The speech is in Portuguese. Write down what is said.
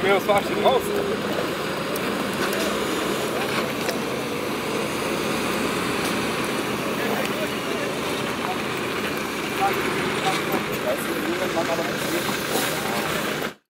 Von mir aus de ich raus.